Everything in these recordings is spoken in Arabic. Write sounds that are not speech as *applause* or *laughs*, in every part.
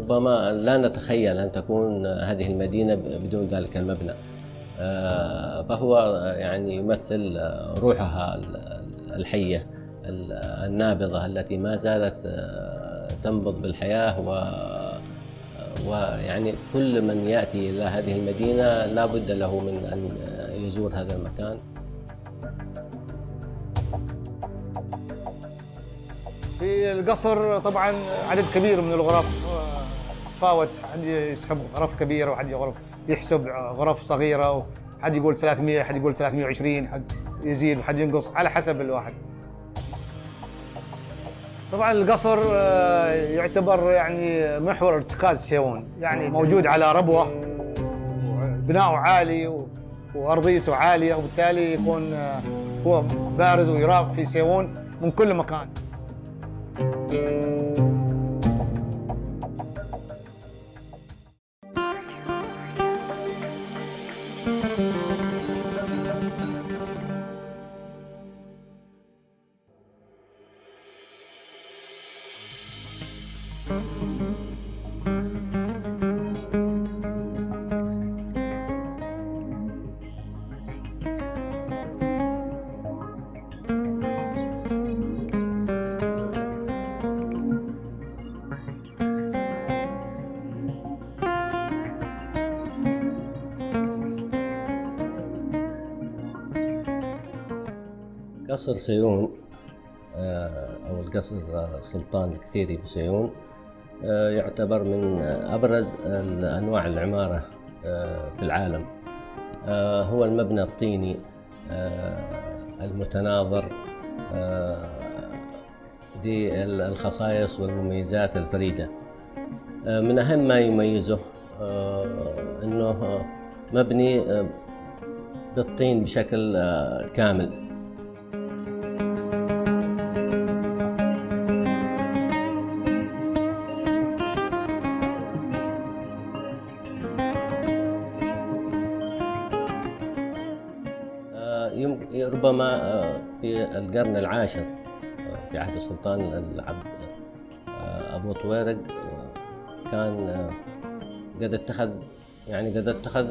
ربما لا نتخيل أن تكون هذه المدينة بدون ذلك المبنى. آه، فهو يعني يمثل روحها الحية النابضة التي ما زالت آه، تنبض بالحياة و ويعني كل من يأتي إلى هذه المدينة لا بد له من أن يزور هذا المكان. في القصر طبعا عدد كبير من الغرف. تفاوت حد يسحب غرف كبيرة وحد غرف يحسب غرف صغيرة حد يقول 300 حد يقول 320 حد يزيد وحد ينقص على حسب الواحد. طبعا القصر آه، يعتبر يعني محور ارتكاز سيون يعني موجود على ربوة بناؤه عالي وأرضيته عالية وبالتالي يكون آه، هو بارز ويراق في سيون من كل مكان. قصر سيون آه، أو القصر السلطان الكثيري بسيون آه، يعتبر من أبرز أنواع العمارة آه، في العالم. هو المبنى الطيني المتناظر ذي الخصائص والمميزات الفريدة. من أهم ما يميزه أنه مبني بالطين بشكل كامل. ربما آه، في القرن العاشر آه، في عهد السلطان العبد آه، أبو طويرق كان قد اتخذ يعني قد اتخذ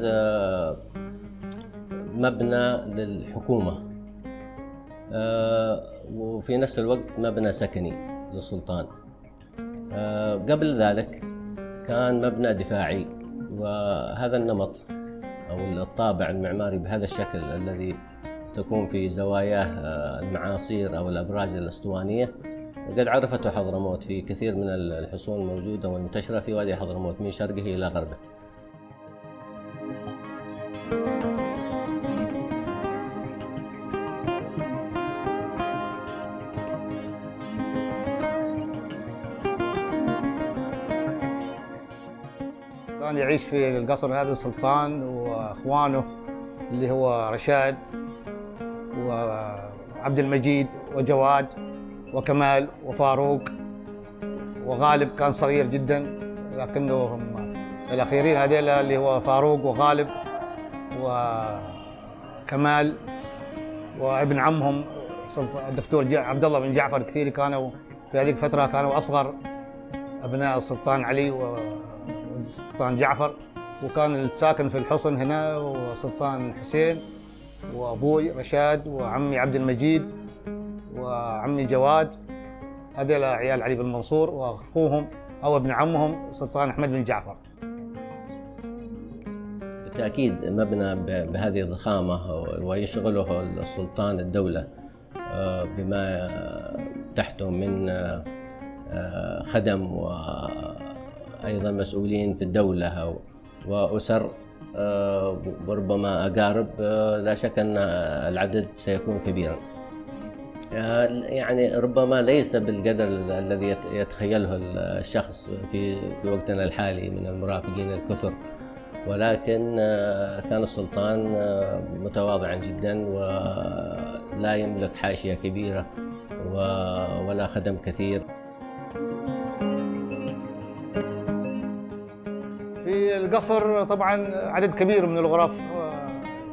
مبنى للحكومة وفي نفس الوقت مبنى سكني للسلطان. قبل ذلك كان مبنى دفاعي وهذا النمط أو الطابع المعماري بهذا الشكل الذي تكون في زواياه آه، المعاصير أو الأبراج الأسطوانية. قد عرفته حضرموت في كثير من الحصون الموجودة والمنتشرة في وادي حضرموت من شرقه إلى غربه. كان يعيش في القصر هذا السلطان وأخوانه اللي هو رشاد. وعبد المجيد وجواد وكمال وفاروق وغالب كان صغير جدا لكنهم الأخيرين هذيل اللي هو فاروق وغالب وكمال وابن عمهم الدكتور عبد الله بن جعفر الكثيري كانوا في هذيك الفترة كانوا أصغر أبناء السلطان علي والسلطان جعفر وكان الساكن في الحصن هنا وسلطان حسين. وأبوي رشاد وعمي عبد المجيد وعمي جواد. هذول عيال علي بن منصور وأخوهم أو ابن عمهم سلطان أحمد بن جعفر. بالتأكيد مبنى بهذه الضخامة ويشغله السلطان الدولة آه، بما تحته من آه، خدم وأيضا مسؤولين في الدولة وأسر وربما أقارب آه، لا شك أن العدد سيكون كبيرا. آه، يعني ربما ليس بالقدر الذي يتخيله الشخص في في وقتنا الحالي من المرافقين الكثر ولكن كان السلطان متواضعا جدا ولا يملك حاشية كبيرة ولا خدم كثير. في القصر طبعا عدد كبير من الغرف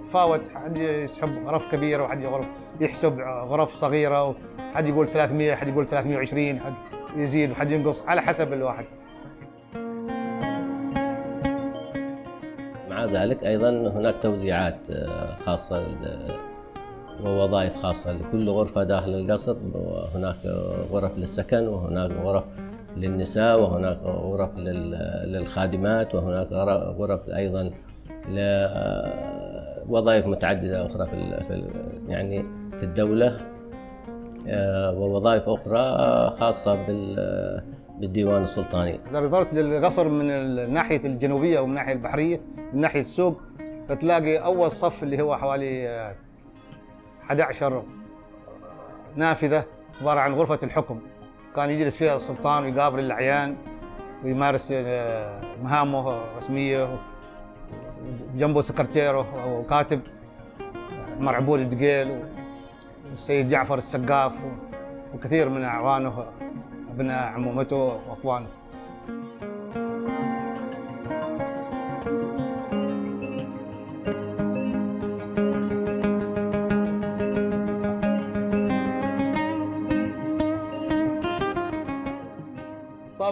تفاوت حد يسحب غرف كبيرة وحد يغرف يحسب غرف صغيرة حد يقول 300 حد يقول 320 حد يزيد وحد ينقص على حسب الواحد. مع ذلك أيضا هناك توزيعات آه، خاصة ووظائف خاصة لكل غرفة داخل القصر وهناك غرف للسكن وهناك غرف للنساء وهناك غرف للخادمات وهناك غرف أيضا لوظائف متعددة أخرى في يعني في الدولة آه، ووظائف أخرى خاصة بالديوان السلطاني. إذا نظرت للقصر من الناحية الجنوبية أو من الناحية البحرية من ناحية السوق فتلاقي أول صف اللي هو حوالي 11 نافذة عبارة عن غرفة الحكم. كان يجلس فيها السلطان ويقابل الأعيان ويمارس آه، مهامه الرسمية جنبه سكرتيره أو كاتب مرعبول الدقيل والسيد جعفر السقاف وكثير من أعوانه أبناء عمومته وأخوانه.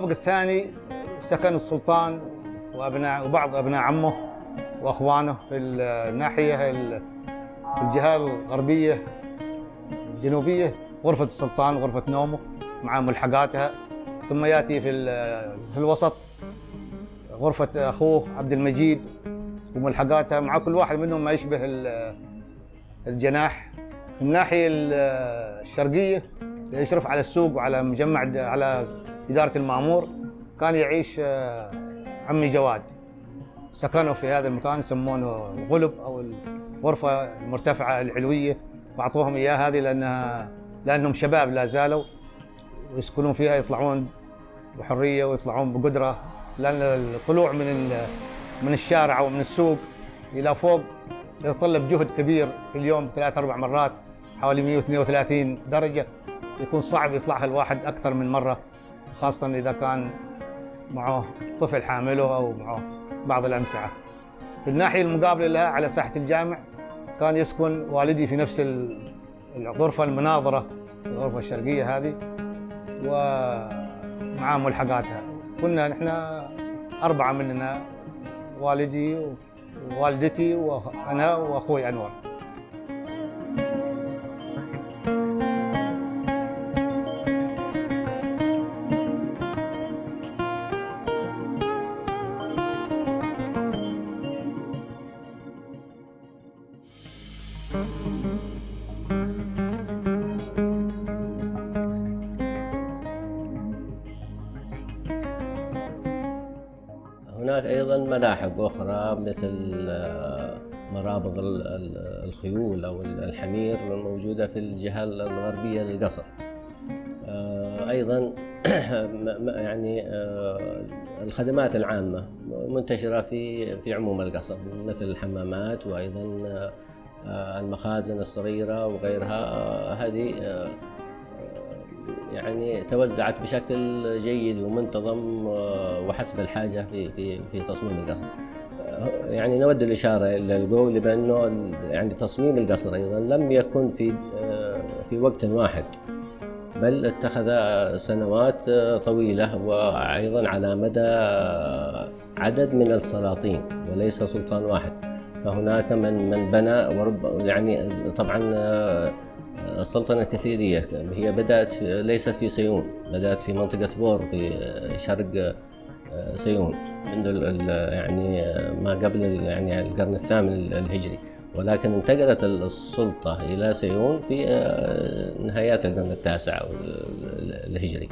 الطابق الثاني سكن السلطان وابناء وبعض أبناء عمه وأخوانه في الناحية في الجهة الغربية الجنوبية غرفة السلطان وغرفه نومه مع ملحقاتها. ثم يأتي في في الوسط غرفة أخوه عبد المجيد وملحقاتها مع كل واحد منهم ما يشبه الجناح. في الناحية الشرقية يشرف على السوق وعلى مجمع على إدارة المعمور كان يعيش آه، عمي جواد. سكنوا في هذا المكان يسمونه الغلب أو الغرفة المرتفعة العلوية. وأعطوهم إياها هذه لأنها لأنهم شباب لا زالوا. ويسكنون فيها يطلعون بحرية ويطلعون بقدرة. لأن الطلوع من من الشارع أو من السوق إلى فوق يتطلب جهد كبير في اليوم ثلاث أربع مرات حوالي 132 درجة. يكون صعب يطلعها الواحد أكثر من مرة. خاصة إذا كان معه طفل حامله أو معه بعض الأمتعة. في الناحية المقابلة لها على ساحة الجامع كان يسكن والدي في نفس الغرفة المناظرة الغرفة الشرقية هذه ومع ملحقاتها. كنا نحن أربعة مننا والدي ووالدتي وأنا وأخوي أنور. هناك أيضا ملاحق أخرى مثل آه، مرابض الخيول أو الحمير الموجودة في الجهة الغربية للقصر. آه، أيضا *coughs* يعني آه، الخدمات العامة منتشرة في في عموم القصر مثل الحمامات وأيضا المخازن الصغيرة وغيرها. هذه يعني توزعت بشكل جيد ومنتظم آه، وحسب الحاجة في في في تصميم القصر. آه، يعني نود الإشارة إلى القول بأنه يعني تصميم القصر أيضا لم يكن في آه، في وقت واحد بل اتخذ سنوات طويلة وأيضا على مدى عدد من السلاطين وليس سلطان واحد فهناك من من بنى ورمم يعني طبعا السلطنة الكثيرية هي بدأت ليست في سيون بدأت في منطقة بور في شرق آه، سيون منذ يعني ما قبل يعني القرن الثامن الهجري. ولكن انتقلت السلطة إلى سيون في آه، نهايات القرن التاسع الهجري.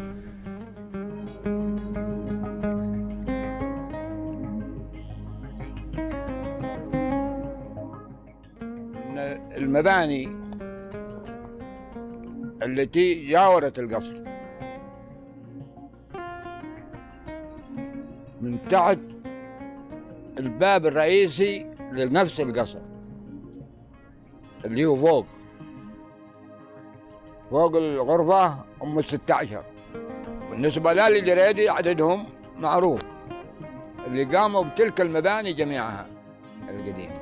المباني التي جاورت القصر. من تحت الباب الرئيسي لنفس القصر اللي هو فوق. فوق الغرفة هم 16 بالنسبة للجريدي عددهم معروف اللي قاموا بتلك المباني جميعها القديمة.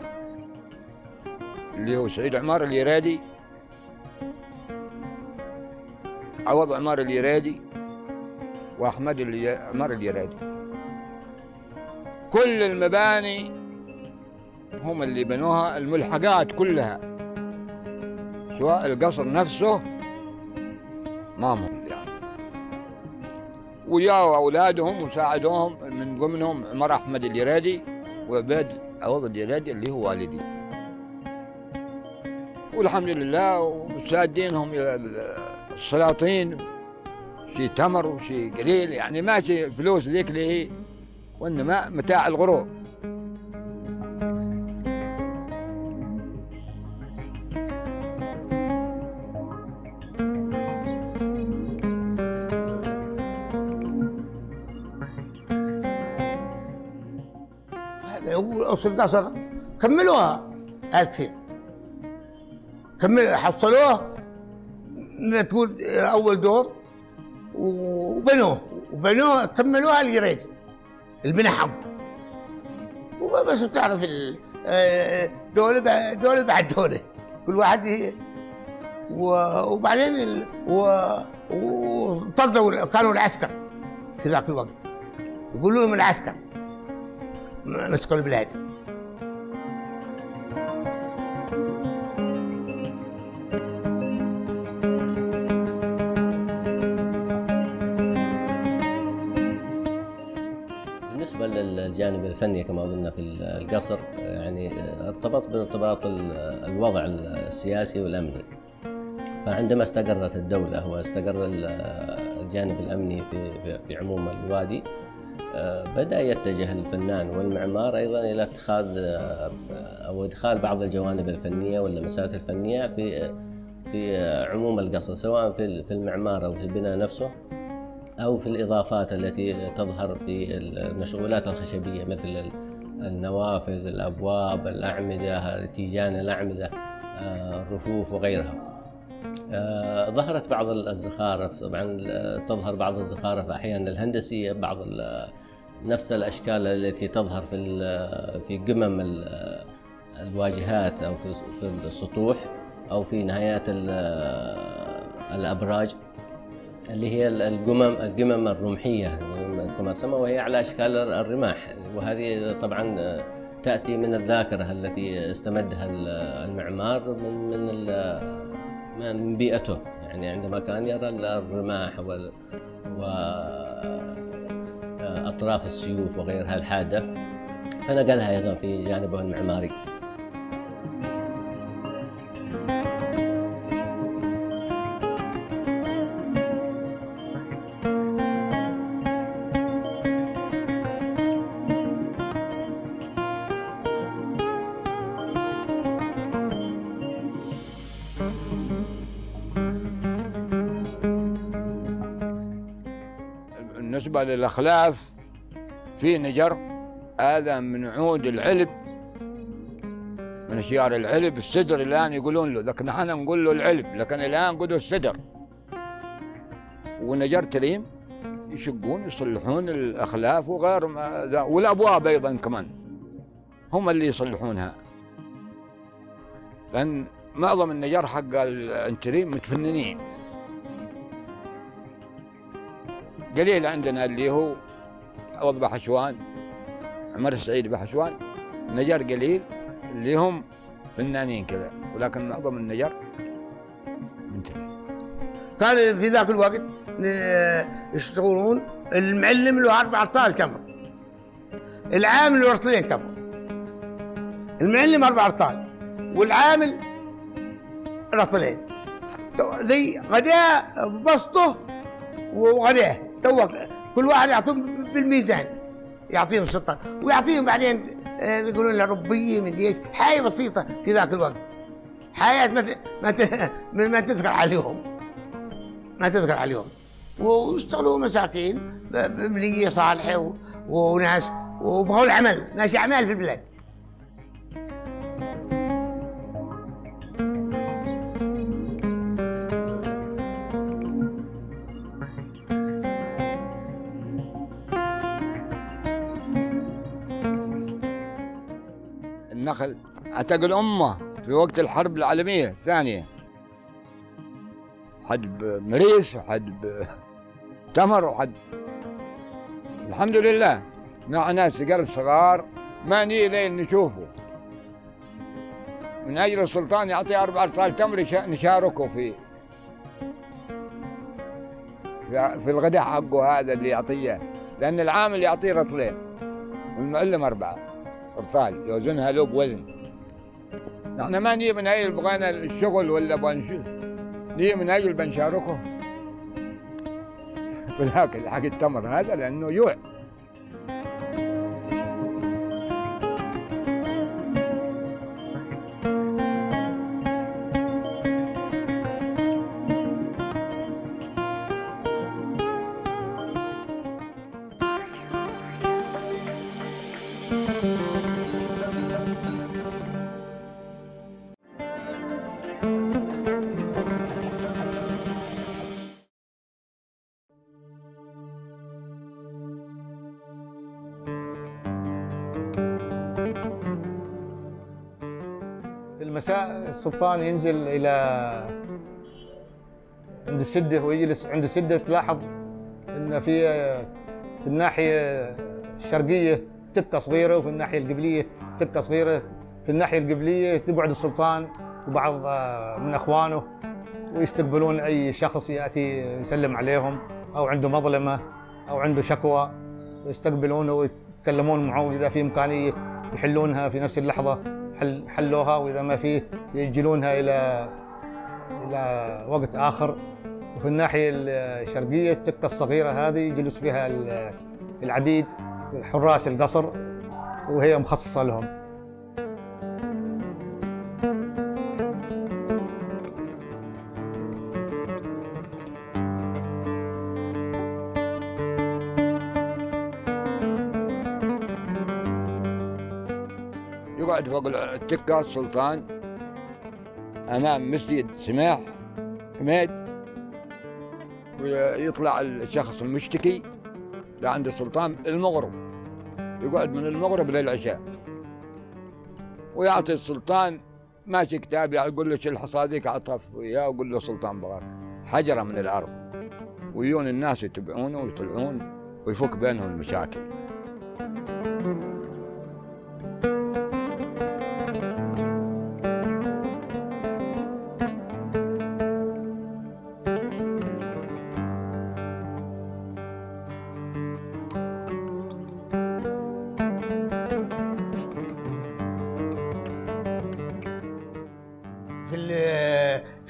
اللي هو سعيد عمار اليرادي عوض عمار اليرادي وأحمد عمار اليرادي كل المباني هم اللي بنوها الملحقات كلها. سواء القصر نفسه ما هم يعني. وجاوا أولادهم وساعدوهم من ضمنهم عمر أحمد اليرادي وعبيد عوض اليرادي اللي هو والدي. والحمد لله وسادينهم السلاطين شي تمر وشي قليل يعني ماشي فلوس ذيك اللي هي وإنما متاع الغرور. هذا هو اصل قصر كملوها. هذا كثير. كملوا حصلوه تقول أول دور. وبنوه. وبنوه كملوها الجريد حقه وبس تعرف ال- آه، دولة بعد- دولة بعد دولة. كل واحد وبعدين وطردوا كانوا العسكر في ذاك الوقت. يقولوا لهم العسكر. مسكوا البلاد. للجانب الفني كما قلنا في القصر يعني ارتبط بارتباط ال- الوضع السياسي والأمني. فعندما استقرت الدولة واستقر ال- الجانب الأمني في, في, عموم الوادي آه، بدأ يتجه الفنان والمعمار أيضا إلى اتخاذ آه، أو إدخال بعض الجوانب الفنية واللمسات الفنية في في عموم القصر سواء في المعمار أو في البناء نفسه. أو في الإضافات التي تظهر في المشغولات الخشبية مثل ال- النوافذ، الأبواب، الأعمدة، تيجان الأعمدة، آه، الرفوف وغيرها. آه، ظهرت بعض الزخارف طبعا آه، تظهر بعض الزخارف أحيانا الهندسية بعض نفس الأشكال التي تظهر في في قمم ال- الواجهات أو في السطوح أو في نهايات ال- الأبراج اللي هي القمم القمم الرمحية كما تسمى وهي على أشكال الرماح. وهذه طبعا تأتي من الذاكرة التي استمدها المعمار من من من بيئته. يعني عندما كان يرى الرماح وال واطراف السيوف وغيرها الحادة فنقلها أيضا في جانبه المعماري. بالنسبة للأخلاف في نجر هذا من عود العلب من شيار العلب. السدر الآن يقولون له لكن إحنا نقول له العلب لكن الآن له السدر. ونجر تريم يشقون يصلحون الأخلاف وغير ما والأبواب أيضا كمان هم اللي يصلحونها. لأن معظم النجار حق الانتريم متفننين. قليل عندنا اللي هو عوض بحشوان عمر السعيد بحشوان نجار قليل اللي هم فنانين كذا ولكن معظم النجار منتهي كان في ذاك الوقت يشتغلون المعلم له أربع ارطال تمر العامل له رطلين تمر المعلم أربع ارطال والعامل رطلين. ذي غداء بسطه وغداه تو كل واحد يعطيهم بالميزان. يعطيهم سلطان. ويعطيهم بعدين آه، يقولون له ربيه من حاجة بسيطة في ذاك الوقت. حياة ما ما *laughs* ما تذكر عليهم. ما تذكر عليهم. واشتغلوا مساكين ب- بنية صالحة و- وناس. وبغوا العمل. ناس أعمال في البلاد. النخل اعتقل أمه في وقت الحرب العالمية. الثانية حد بمريس وحد بتمر وحد. الحمد لله. مع ناس قال صغار ما ني لين نشوفه. من أجل السلطان يعطي أربع ارطال تمر نشاركه في في في الغداء حقه هذا اللي يعطيه. لأن العامل يعطيه رطلين. والمعلم أربعة. ارطال يوزنها له بوزن نحن ما نجي من أجل بغينا الشغل ولا بنش نجي من أجل بنشاركه *laughs* في الاكل حق التمر هذا لأنه جوع السلطان ينزل إلى عند السده ويجلس عند السده تلاحظ إن في في الناحية الشرقية تكه صغيرة وفي الناحية القبلية تكه صغيرة. في الناحية القبلية تقعد السلطان وبعض آه، من أخوانه ويستقبلون أي شخص يأتي يسلم عليهم أو عنده مظلمة أو عنده شكوى ويستقبلونه ويتكلمون معه إذا في إمكانية يحلونها في نفس اللحظة. حل حلوها وإذا ما فيه يأجلونها إلى إلى وقت آخر. وفي الناحية الشرقية التكة الصغيرة هذه يجلس فيها ال- العبيد حراس القصر وهي مخصصة لهم. يقعد فوق التكة السلطان. أمام مسجد سماح حميد. ويطلع الشخص المشتكي لعند السلطان المغرب. يقعد من المغرب للعشاء ويعطي السلطان ماشي كتاب يقول له شيل حصاديك عطف وياه ويقول له سلطان بغاك حجرة من الأرض. ويجون الناس يتبعونه ويطلعون ويفك بينهم المشاكل.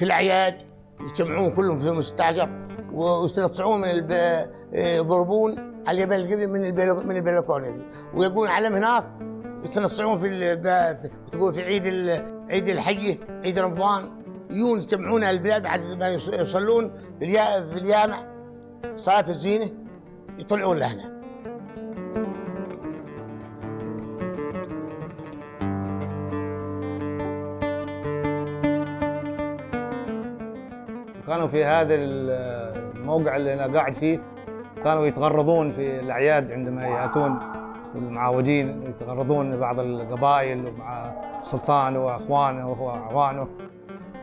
في الأعياد يجتمعون كلهم في مستعجر ويستنصعون من. يضربون على جبل من البل... من البلكونة دي ويقولون علم هناك يتنصعون في. تقول في عيد. عيد الحيه عيد رمضان يجون يجتمعون البلاد بعد ما يص- يصلون في, اليا... في الجامع صلاة الزينة يطلعون لهنا كانوا في هذا الموقع اللي أنا قاعد فيه كانوا يتغرضون في الأعياد عندما يأتون المعاودين يتغرضون بعض القبائل ومع السلطان وأخوانه واعوانه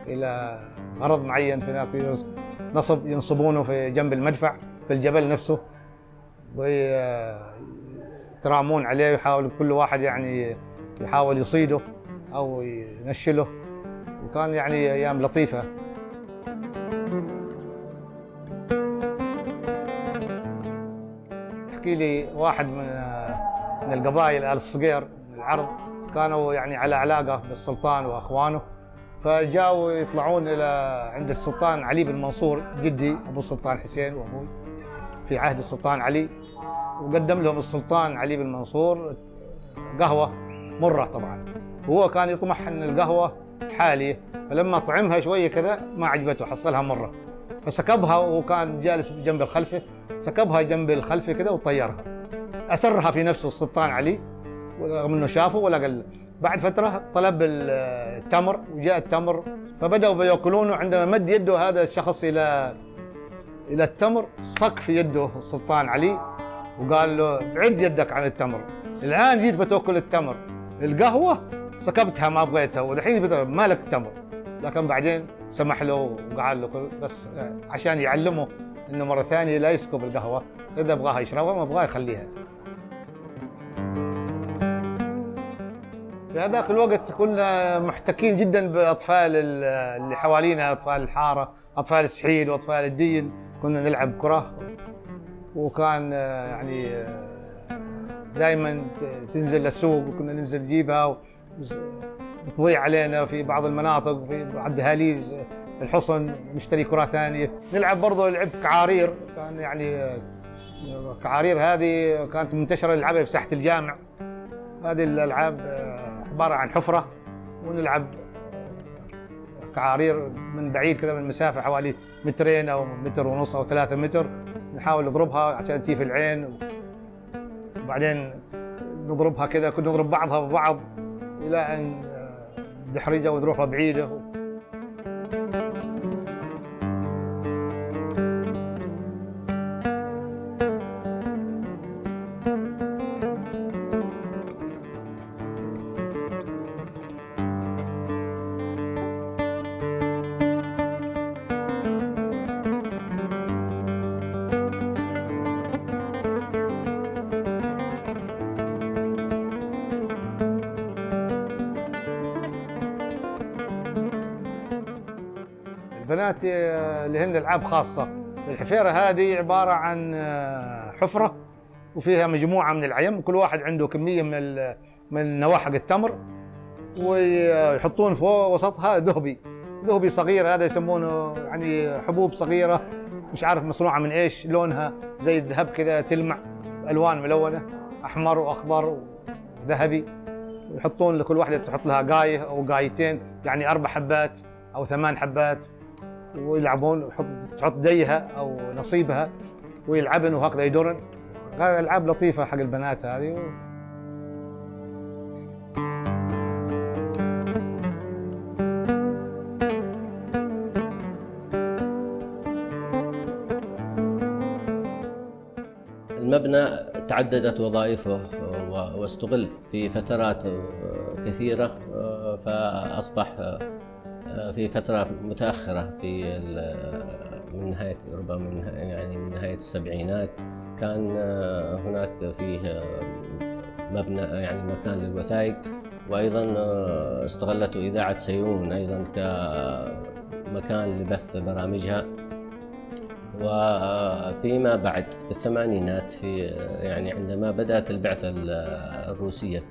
إلى غرض معين في نصب ينصبونه في جنب المدفع في الجبل نفسه ويترامون عليه يحاول كل واحد يعني يحاول يصيده أو ينشله وكان يعني أيام لطيفة. يحكي لي واحد من من القبائل آل الصقير من العرض كانوا يعني على علاقة بالسلطان وأخوانه فجاوا يطلعون إلى عند السلطان علي بن منصور جدي أبو السلطان حسين وأبوي في عهد السلطان علي وقدم لهم السلطان علي بن منصور قهوة مرة طبعا. وهو كان يطمح إن القهوة حالية فلما طعمها شوية كذا ما عجبته حصلها مرة. فسكبها وهو كان جالس جنب الخلفة سكبها جنب الخلفة كذا وطيرها. أسرها في نفسه السلطان علي رغم إنه شافه ولا قال بعد فترة طلب التمر وجاء التمر فبدأوا بيأكلونه. عندما مد يده هذا الشخص إلى إلى التمر صك في يده السلطان علي وقال له بعد يدك عن التمر. الآن جيت بتأكل التمر. القهوة سكبتها ما بغيتها ودحين بتقول ما لك تمر؟ لكن بعدين سمح له وقعد له بس عشان يعلمه إنه مرة ثانية لا يسكب القهوة. إذا أبغاها يشربها ما أبغاها يخليها. في هذاك الوقت كنا محتكين جدا بأطفال ال- اللي حوالينا أطفال الحارة أطفال السحيل وأطفال الدين. كنا نلعب كرة. وكان آه، يعني دائما تنزل للسوق وكنا ننزل نجيبها وتضيع علينا في بعض المناطق في بعض دهاليز الحصن نشتري كرة ثانية. نلعب برضه لعب كعارير كان يعني آه، كعارير هذه كانت منتشرة نلعبها في ساحة الجامع. هذه الألعاب آه، عبارة عن حفرة ونلعب آه، كعارير من بعيد كذا من مسافة حوالي مترين أو متر ونص أو ثلاثة متر. نحاول نضربها عشان تجي في العين. وبعدين نضربها كذا كنا نضرب بعضها ببعض إلى أن نحرجها ونروحها بعيدة. البنات آه، اللي هن العاب خاصة. الحفيرة هذه عبارة عن آه، حفرة وفيها مجموعة من العيم. كل واحد عنده كمية من من نواحق التمر ويحطون فوق وسطها ذهبي. ذهبي صغير هذا يسمونه يعني حبوب صغيرة مش عارف مصنوعة من إيش لونها زي الذهب كذا تلمع الوان ملونة أحمر وأخضر وذهبي. ويحطون لكل واحدة تحط لها قاية أو قايتين يعني أربع حبات أو ثمان حبات. ويلعبون ويحط تحط ديها أو نصيبها ويلعبن وهكذا يدورن. العاب لطيفة حق البنات هذه. المبنى تعددت وظائفه و- واستغل في فترات كثيرة فأصبح في فترة متأخرة في من نهاية ربما من يعني من نهاية السبعينات كان هناك فيه مبنى يعني مكان للوثائق وأيضا استغلته إذاعة سيون أيضا كمكان لبث برامجها. وفيما بعد في الثمانينات في يعني عندما بدأت البعثة الروسية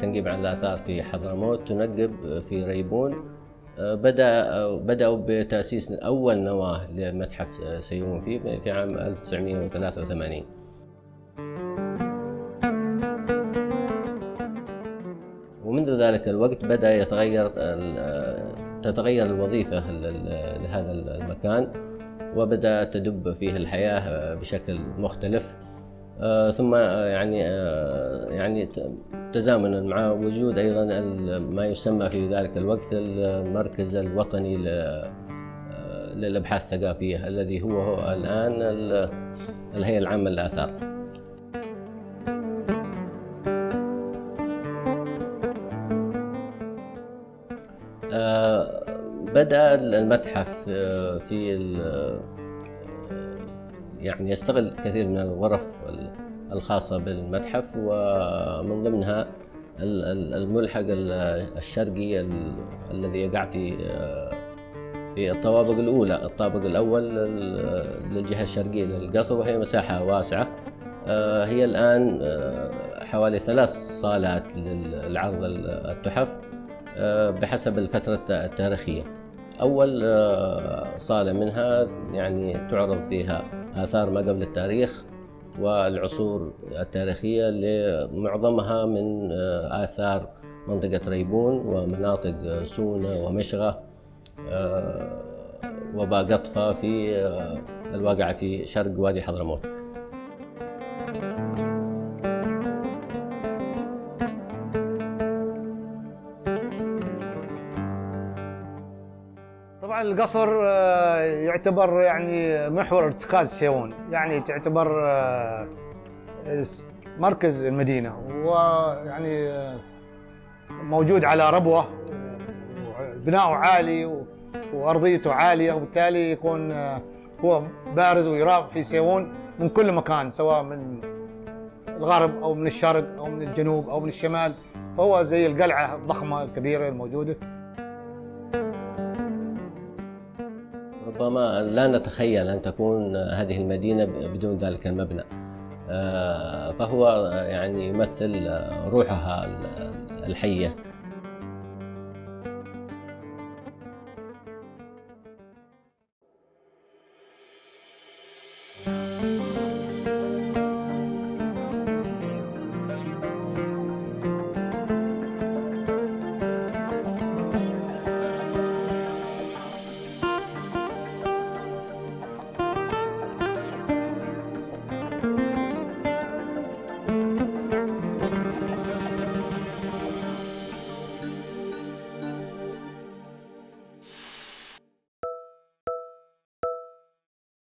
للتنقيب عن الآثار في حضرموت تنقب في ريبون. بدأ بدأوا بتأسيس أول نواة لمتحف سيون فيه في عام 1983 ومنذ ذلك الوقت بدأ يتغير تتغير الوظيفة لهذا المكان وبدأ تدب فيه الحياة بشكل مختلف. ثم يعني يعني تزامنا مع وجود أيضا ما يسمى في ذلك الوقت المركز الوطني للأبحاث الثقافية الذي هو, هو الان الهيئة العامة للآثار. بدأ المتحف في يعني يستغل كثير من الغرف الخاصة بالمتحف ومن ضمنها الملحق الشرقي الذي يقع في في الطوابق الأولى. الطابق الأول للجهة الشرقية للقصر وهي مساحة واسعة. هي الآن حوالي ثلاث صالات للعرض التحف بحسب الفترة التاريخية. أول صالة منها يعني تعرض فيها آثار ما قبل التاريخ والعصور التاريخية لمعظمها من آثار منطقة ريبون ومناطق سونة ومشغة وباقطفة في الواقعة في شرق وادي حضرموت. القصر يعتبر يعني محور ارتكاز سيون. يعني تعتبر مركز المدينة. ويعني موجود على ربوة بناؤه عالي وأرضيته عالية. وبالتالي يكون هو بارز ويرى في سيون من كل مكان سواء من الغرب أو من الشرق أو من الجنوب أو من الشمال. هو زي القلعة الضخمة الكبيرة الموجودة. ربما لا نتخيل أن تكون هذه المدينة بدون ذلك المبنى. آه، فهو يعني يمثل روحها الحية.